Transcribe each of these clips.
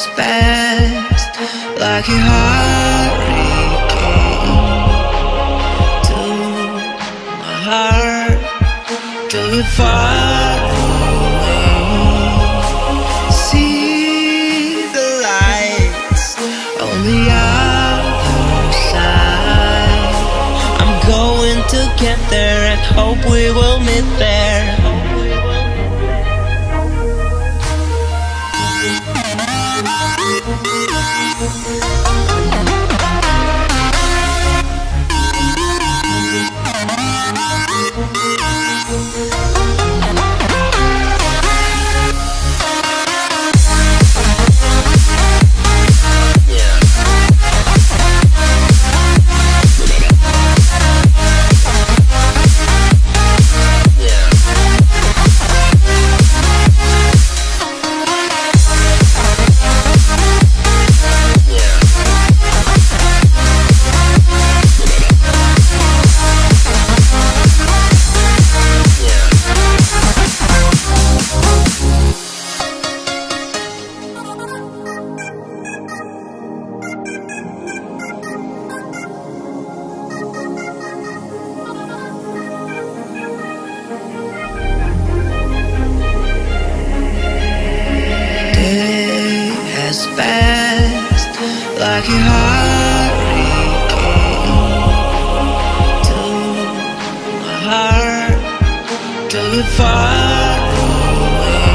has passed like a hurricane to my heart, to it far away. See the lights on the other side. I'm going to get there and hope we will meet there. like a to my heart far away.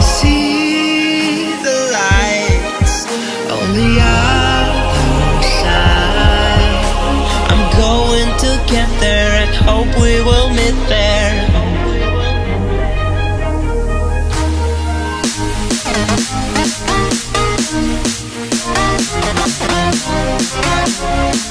See the lights on the other side. I'm going to get there and hope we will meet there. Música